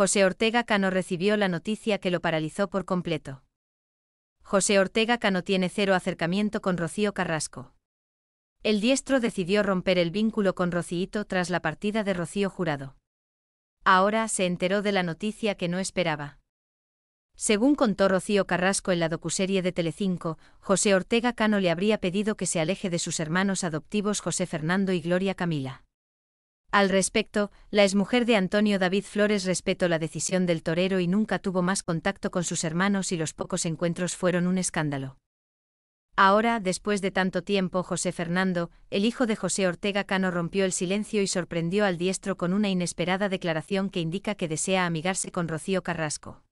José Ortega Cano recibió la noticia que lo paralizó por completo. José Ortega Cano tiene cero acercamiento con Rocío Carrasco. El diestro decidió romper el vínculo con Rocíito tras la partida de Rocío Jurado. Ahora se enteró de la noticia que no esperaba. Según contó Rocío Carrasco en la docuserie de Telecinco, José Ortega Cano le habría pedido que se aleje de sus hermanos adoptivos José Fernando y Gloria Camila. Al respecto, la exmujer de Antonio David Flores respetó la decisión del torero y nunca tuvo más contacto con sus hermanos y los pocos encuentros fueron un escándalo. Ahora, después de tanto tiempo, José Fernando, el hijo de José Ortega Cano, rompió el silencio y sorprendió al diestro con una inesperada declaración que indica que desea amigarse con Rocío Carrasco.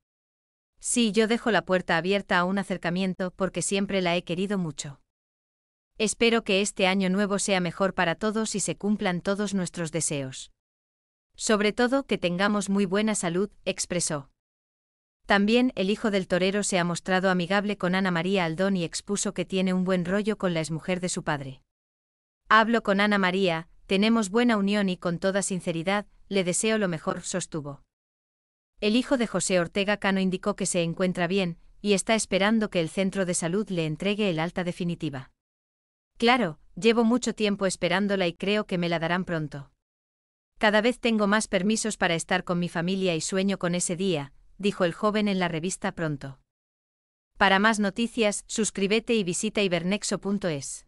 Sí, yo dejo la puerta abierta a un acercamiento porque siempre la he querido mucho. Espero que este año nuevo sea mejor para todos y se cumplan todos nuestros deseos. Sobre todo que tengamos muy buena salud, expresó. También el hijo del torero se ha mostrado amigable con Ana María Aldón y expuso que tiene un buen rollo con la exmujer de su padre. Hablo con Ana María, tenemos buena unión y con toda sinceridad, le deseo lo mejor, sostuvo. El hijo de José Ortega Cano indicó que se encuentra bien, y está esperando que el centro de salud le entregue el alta definitiva. Claro, llevo mucho tiempo esperándola y creo que me la darán pronto. Cada vez tengo más permisos para estar con mi familia y sueño con ese día, dijo el joven en la revista Pronto. Para más noticias, suscríbete y visita ibernexo.es.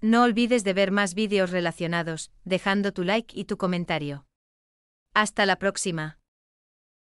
No olvides de ver más vídeos relacionados, dejando tu like y tu comentario. Hasta la próxima.